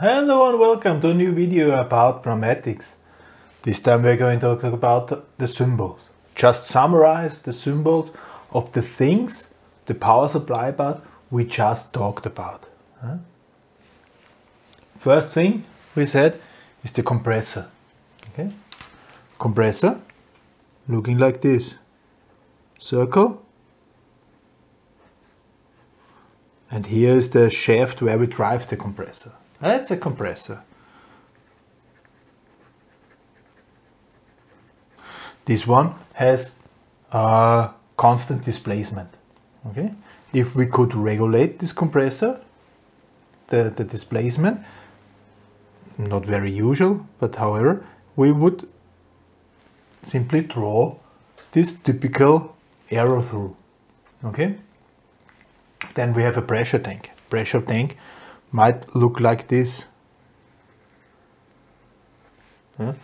Hello and welcome to a new video about pneumatics. This time we're going to talk about the symbols. Just summarize the symbols of the things, the power supply part we just talked about. First thing we said is the compressor. Okay? Compressor looking like this. Circle. And here is the shaft where we drive the compressor. That's a compressor. This one has a constant displacement. Okay, if we could regulate this compressor, the, the displacement, not very usual, but however, we would simply draw this typical arrow through. Okay, then we have a pressure tank. Pressure tank might look like this. Yeah.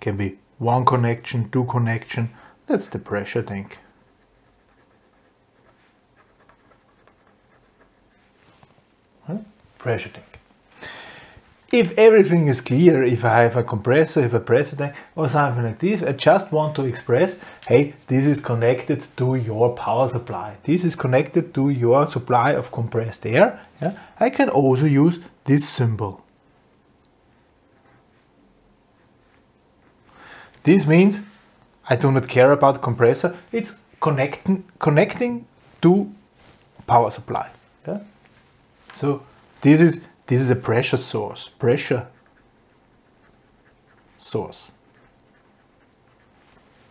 Can be one connection, two connection. That's the pressure tank. Huh? Pressure tank. If everything is clear, if I have a compressor, if a pressure tank or something like this, I just want to express, hey, this is connected to your power supply. This is connected to your supply of compressed air. Yeah? I can also use this symbol. This means I do not care about compressor. It's connecting, connecting to power supply. Yeah? So this is this is a pressure source, pressure source,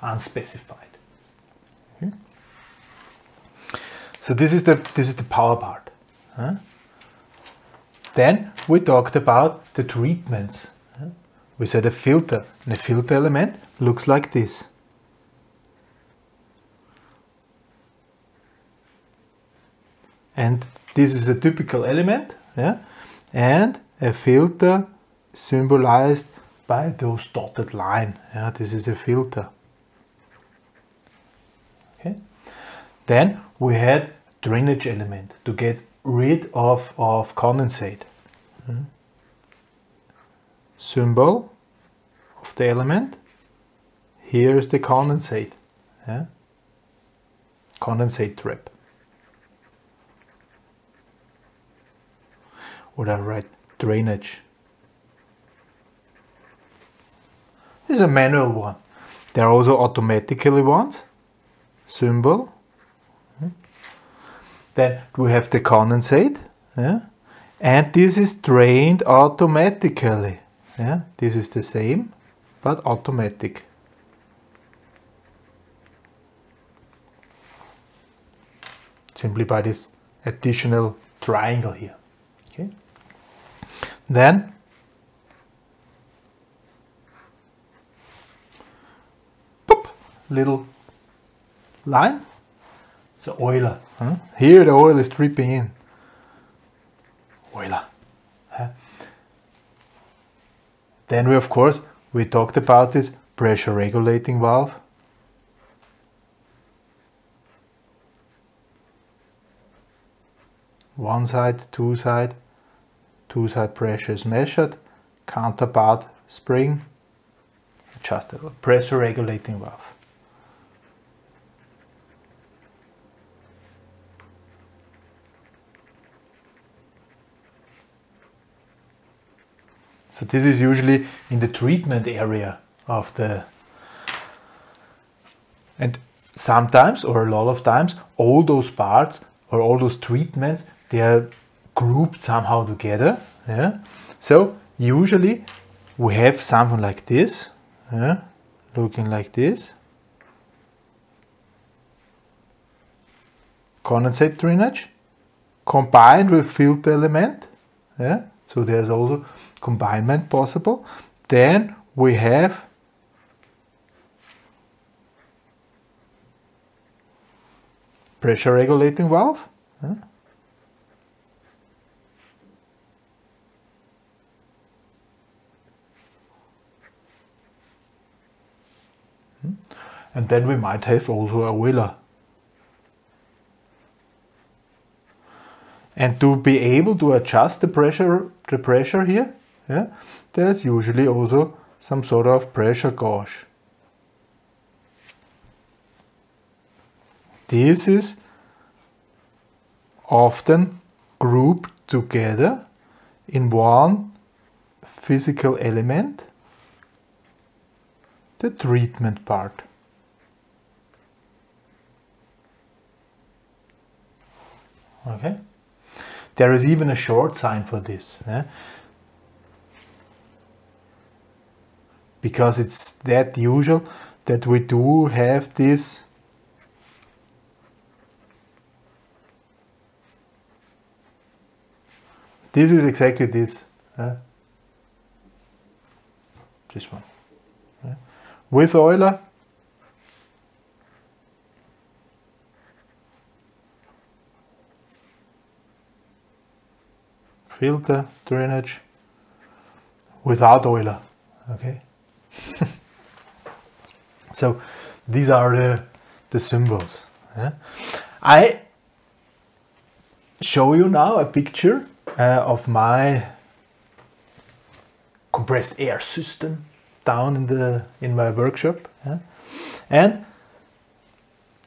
unspecified. Okay. So this is the this is the power part. Huh? Then we talked about the treatments. We said a filter, and a filter element looks like this. And this is a typical element. Yeah? And a filter symbolized by those dotted line. Yeah, this is a filter. Okay. Then we had drainage element to get rid of, of condensate. Hmm. Symbol of the element. Here is the condensate. Yeah. Condensate trap. Would I write drainage? This is a manual one. There are also automatically ones. Symbol. Hmm. Then we have the condensate. Yeah? And this is drained automatically. Yeah? This is the same, but automatic. Simply by this additional triangle here. Okay. Then pop, little line. It's an oiler. Huh? Here the oil is dripping in. Oiler. Huh? Then we of course we talked about this pressure regulating valve. One side, two side, two side pressure is measured, counterpart spring, adjustable pressure regulating valve. So this is usually in the treatment area of the and sometimes or a lot of times all those parts or all those treatments they are grouped somehow together. Yeah. So usually we have something like this, yeah, looking like this. Condensate drainage combined with filter element. Yeah. So there's also combination possible. Then we have pressure regulating valve. Yeah. And then we might have also a oiler. And to be able to adjust the pressure, the pressure here, yeah, there's usually also some sort of pressure gauge. This is often grouped together in one physical element, the treatment part. Okay. There is even a short sign for this. Eh? Because it's that usual that we do have this This is exactly this. Uh, this one. Uh, with oiler, filter, drainage, without oiler Okay. so these are the, the symbols. Yeah? I show you now a picture uh, of my compressed air system down in the in my workshop yeah? and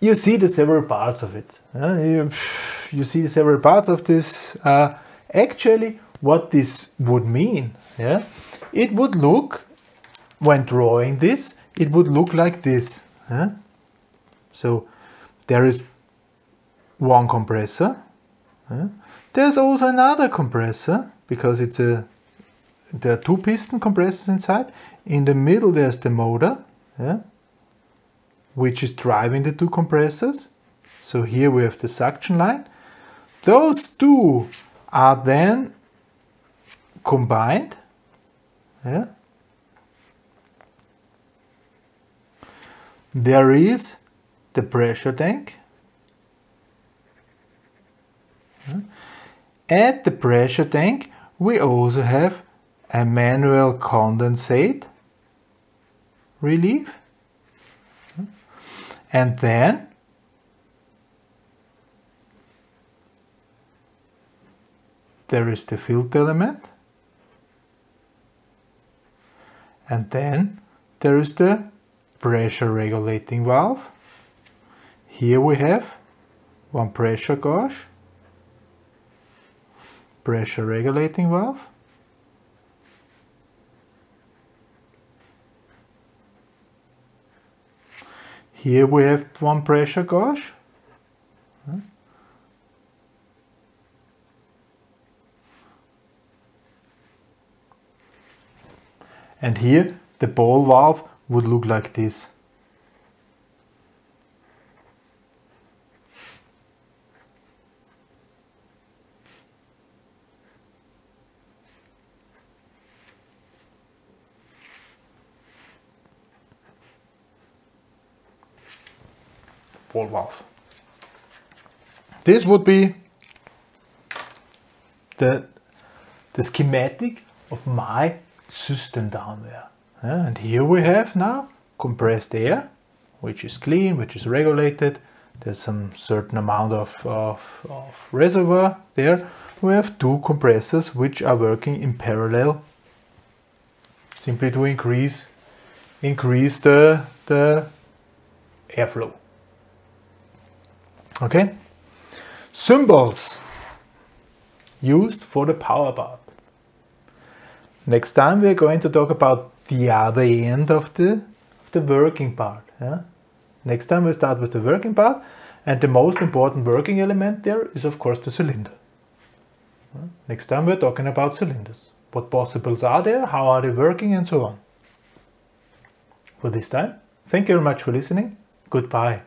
you see the several parts of it yeah? you, you see several parts of this uh, actually what this would mean yeah it would look when drawing this it would look like this yeah? so there is one compressor yeah? There's also another compressor because it's a there are two piston compressors inside. In the middle there's the motor, yeah, which is driving the two compressors. So here we have the suction line. Those two are then combined. Yeah. There is the pressure tank. Yeah. At the pressure tank we also have a manual condensate relief and then there is the filter element and then there is the pressure regulating valve here we have one pressure gauge pressure regulating valve. Here we have one pressure gauge. And here the ball valve would look like this. ball valve. This would be the, the schematic of my system down there. Eh? and here we have now compressed air, which is clean, which is regulated. There's some certain amount of, of, of reservoir there. We have two compressors which are working in parallel simply to increase increase the, the airflow. Okay? Symbols used for the power part. Next time we're going to talk about the other end of the, of the working part. Yeah? Next time we start with the working part and the most important working element there is of course the cylinder. Next time we're talking about cylinders. What possibles are there, how are they working and so on. For this time, thank you very much for listening. Goodbye.